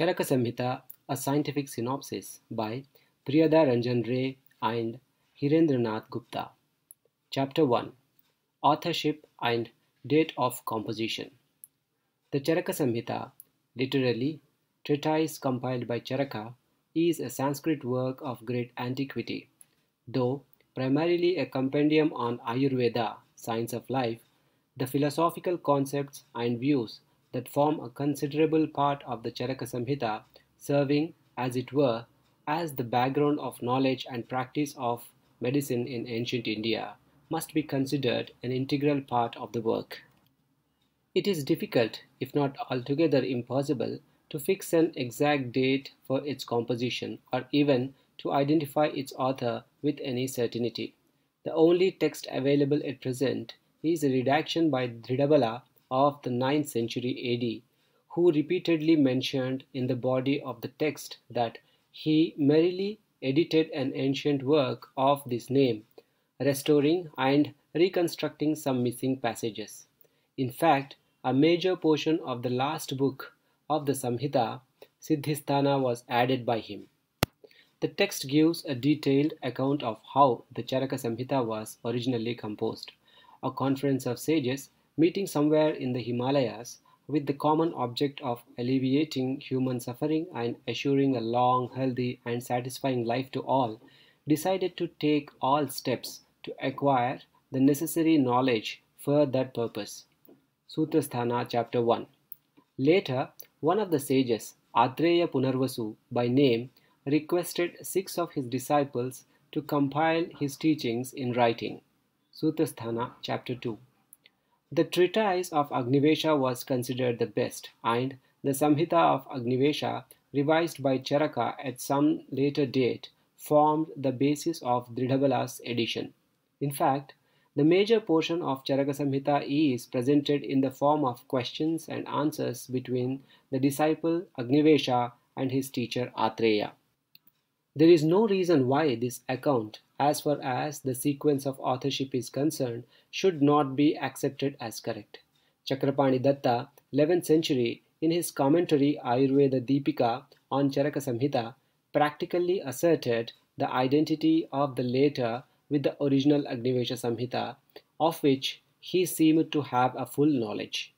Charaka Samhita, a scientific synopsis by Priyadaranjan Ray and Hirendranath Gupta. Chapter 1 Authorship and Date of Composition. The Charaka Samhita, literally treatise compiled by Charaka, is a Sanskrit work of great antiquity. Though primarily a compendium on Ayurveda, science of life, the philosophical concepts and views that form a considerable part of the Charaka Samhita, serving, as it were, as the background of knowledge and practice of medicine in ancient India, must be considered an integral part of the work. It is difficult, if not altogether impossible, to fix an exact date for its composition or even to identify its author with any certainty. The only text available at present is a redaction by Dridhabala of the 9th century AD, who repeatedly mentioned in the body of the text that he merely edited an ancient work of this name, restoring and reconstructing some missing passages. In fact, a major portion of the last book of the Samhita, Siddhisthana, was added by him. The text gives a detailed account of how the Charaka Samhita was originally composed. A conference of sages meeting somewhere in the Himalayas with the common object of alleviating human suffering and assuring a long, healthy, and satisfying life to all, decided to take all steps to acquire the necessary knowledge for that purpose. Sutrasthana chapter 1. Later, one of the sages, Atreya Punarvasu by name, requested six of his disciples to compile his teachings in writing. Sutrasthana chapter 2. The treatise of Agnivesha was considered the best, and the Samhita of Agnivesha, revised by Charaka at some later date, formed the basis of Dridhabala's edition. In fact, the major portion of Charaka Samhita is presented in the form of questions and answers between the disciple Agnivesha and his teacher Atreya. There is no reason why this account, as far as the sequence of authorship is concerned, should not be accepted as correct. Chakrapani Datta, 11th century, in his commentary Ayurveda Deepika on Charaka Samhita, practically asserted the identity of the later with the original Agnivesha Samhita, of which he seemed to have a full knowledge.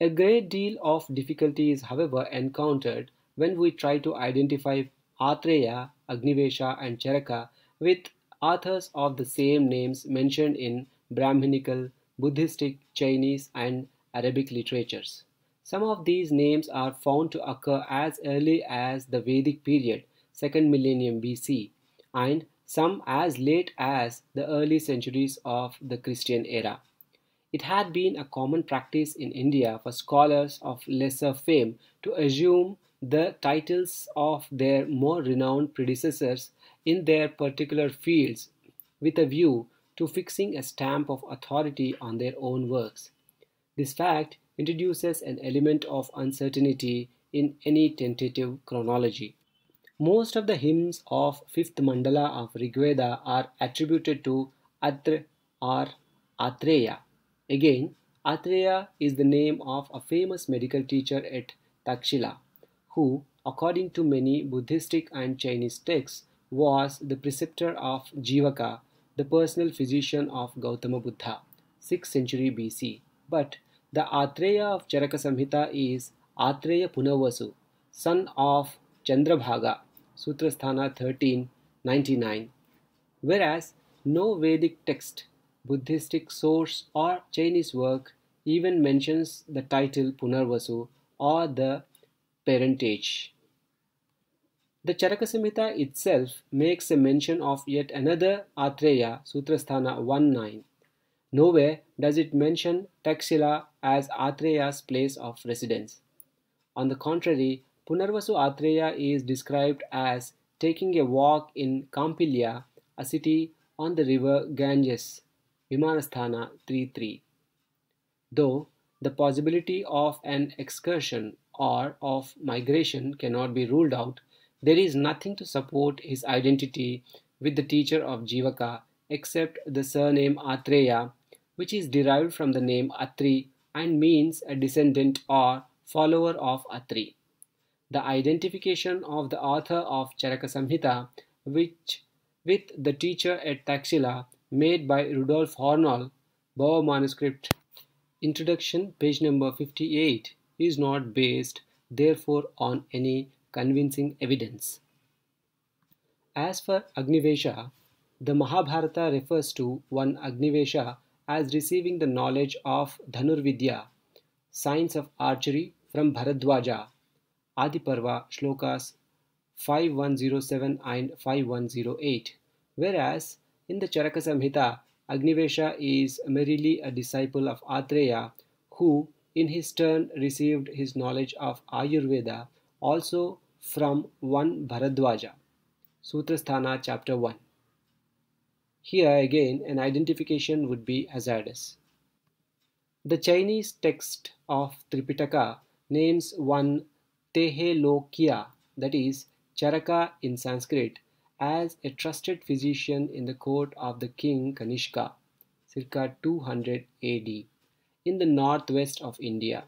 A great deal of difficulty is, however, encountered when we try to identify Atreya, Agnivesha, and Charaka with authors of the same names mentioned in Brahminical, Buddhistic, Chinese, and Arabic literatures. Some of these names are found to occur as early as the Vedic period, 2nd millennium BC, and some as late as the early centuries of the Christian era. It had been a common practice in India for scholars of lesser fame to assume the titles of their more renowned predecessors in their particular fields with a view to fixing a stamp of authority on their own works. This fact introduces an element of uncertainty in any tentative chronology. Most of the hymns of fifth mandala of Rigveda are attributed to Atri or Atreya. Again, Atreya is the name of a famous medical teacher at Takshila who, according to many Buddhistic and Chinese texts, was the preceptor of Jivaka, the personal physician of Gautama Buddha, 6th century BC. But the Atreya of Charaka Samhita is Atreya Punarvasu, son of Chandrabhaga, Sutrasthana 1399, whereas no Vedic text, Buddhistic source, or Chinese work even mentions the title Punarvasu or the parentage. The Charaka Samhita itself makes a mention of yet another Atreya, Sutrasthana 1.9. Nowhere does it mention Takshila as Atreya's place of residence. On the contrary, Punarvasu Atreya is described as taking a walk in Kampilya, a city on the river Ganges, Vimanasthana 3.3. Though the possibility of an excursion or of migration cannot be ruled out, there is nothing to support his identity with the teacher of Jivaka except the surname Atreya, which is derived from the name Atri and means a descendant or follower of Atri. the identification of the author of Charaka Samhita which, with the teacher at Taxila made by Rudolf Hoernle, Bower manuscript, introduction, page number 58, is not based therefore on any convincing evidence. As for Agnivesha, the Mahabharata refers to one Agnivesha as receiving the knowledge of Dhanurvidya, science of archery from Bharadwaja, Adiparva shlokas 5107 and 5108, whereas in the Charaka Samhita, Agnivesha is merely a disciple of Atreya who in his turn received his knowledge of Ayurveda also from one Bharadwaja. Sutrasthana chapter 1. Here again an identification would be hazardous. The Chinese text of Tripitaka names one Tehelokya, that is Charaka in Sanskrit, as a trusted physician in the court of the king Kanishka, circa 200 AD, in the northwest of India.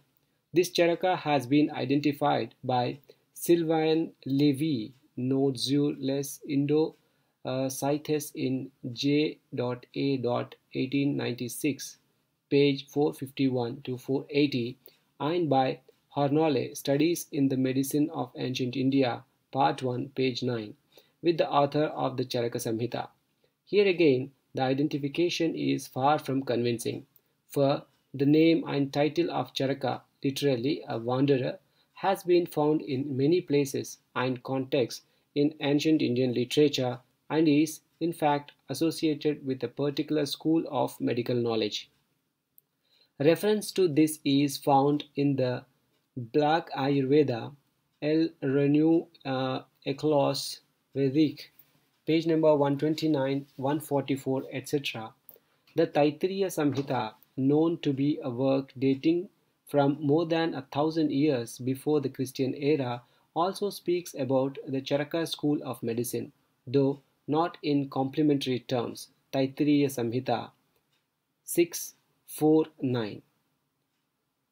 This Charaka has been identified by Sylvain Lévi Nozules Indo uh, Scythes in J.A. 1896, page 451 to 480, and by Hoernle Studies in the Medicine of Ancient India, Part 1, page 9, with the author of the Charaka Samhita. Here again, the identification is far from convincing, for the name and title of Charaka, literally a wanderer, has been found in many places and contexts in ancient Indian literature and is, in fact, associated with a particular school of medical knowledge. Reference to this is found in the Black Yajurveda, L. Renou uh, Eclos Vedic, page number 129, 144, etc. The Taittiriya Samhita, known to be a work dating from more than a thousand years before the Christian era, also speaks about the Charaka school of medicine, though not in complimentary terms. Taittiriya Samhita 649.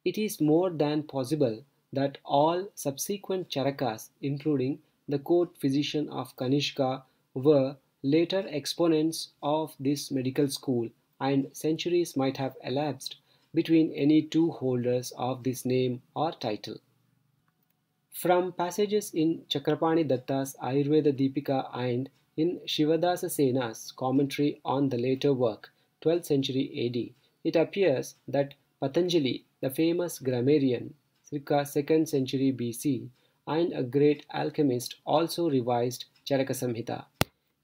It is more than possible that all subsequent Charakas, including the court physician of Kanishka, were later exponents of this medical school, and centuries might have elapsed between any two holders of this name or title. From passages in Chakrapani Datta's Ayurveda Deepika and in Shivadasa Sena's commentary on the later work, 12th century AD, it appears that Patanjali, the famous grammarian, circa 2nd century BC, and a great alchemist also revised Charaka Samhita.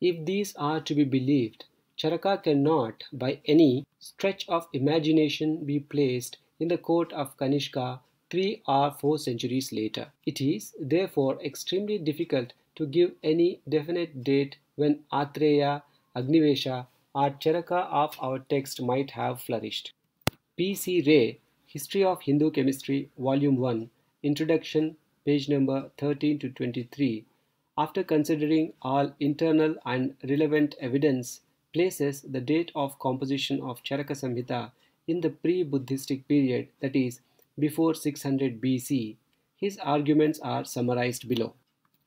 If these are to be believed, Charaka cannot, by any stretch of imagination, be placed in the court of Kanishka three or four centuries later. It is, therefore, extremely difficult to give any definite date when Atreya, Agnivesha, or Charaka of our text might have flourished. P. C. Ray, History of Hindu Chemistry, Volume 1, Introduction, page number 13 to 23, after considering all internal and relevant evidence, places the date of composition of Charaka Samhita in the pre-Buddhistic period, that is, before 600 BC. His arguments are summarized below.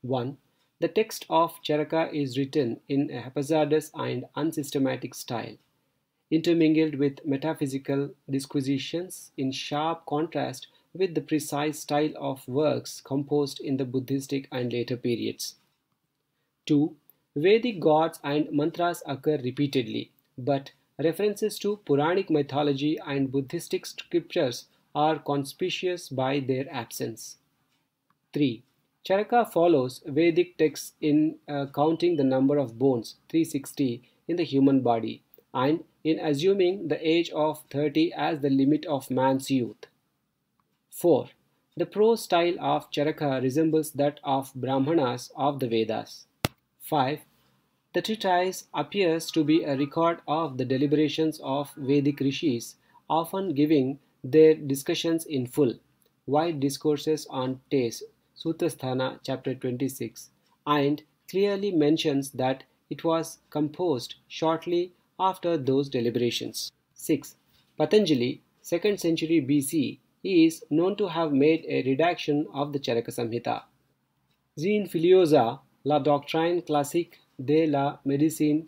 1. The text of Charaka is written in a haphazardous and unsystematic style, intermingled with metaphysical disquisitions in sharp contrast with the precise style of works composed in the Buddhistic and later periods. 2. Vedic gods and mantras occur repeatedly, but references to Puranic mythology and Buddhistic scriptures are conspicuous by their absence. 3. Charaka follows Vedic texts in uh, counting the number of bones, 360, in the human body, and in assuming the age of 30 as the limit of man's youth. 4. The prose style of Charaka resembles that of Brahmanas of the Vedas. 5. The treatise appears to be a record of the deliberations of Vedic rishis, often giving their discussions in full. Wide discourses on taste Sutrasthana chapter 26 and clearly mentions that it was composed shortly after those deliberations. 6. Patanjali, 2nd century BC, is known to have made a redaction of the Charaka Samhita. Jean Filliozat, La Doctrine Classique de la Médecine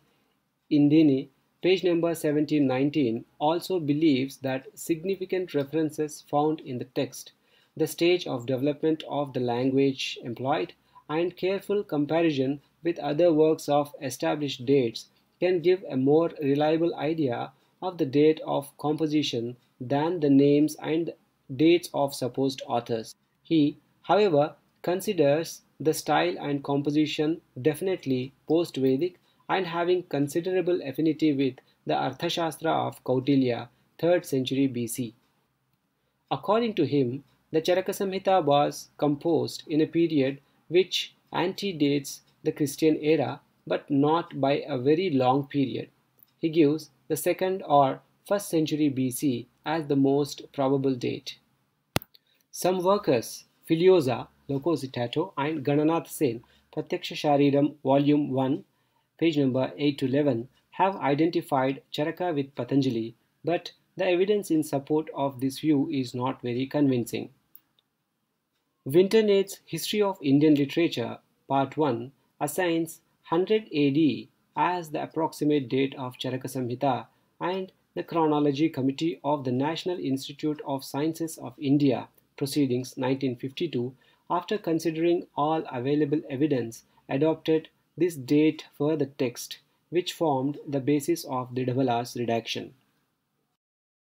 Indienne, page number 1719, also believes that significant references found in the text, the stage of development of the language employed, and careful comparison with other works of established dates can give a more reliable idea of the date of composition than the names and dates of supposed authors. He, however, considers the style and composition definitely post-Vedic and having considerable affinity with the Arthashastra of Kautilya, 3rd century BC. According to him, the Charaka Samhita was composed in a period which antedates the Christian era but not by a very long period. He gives the 2nd or 1st century BC as the most probable date. Some workers, Filliozat, Locositato and Gananath Sen, Pratyaksha Shariram, Volume 1, page number 8 to 11, have identified Charaka with Patanjali, but the evidence in support of this view is not very convincing. Winternitz's History of Indian Literature, Part 1, assigns 100 AD as the approximate date of Charaka Samhita and the Chronology Committee of the National Institute of Sciences of India, Proceedings 1952 after considering all available evidence, adopted this date for the text, which formed the basis of the double R's redaction.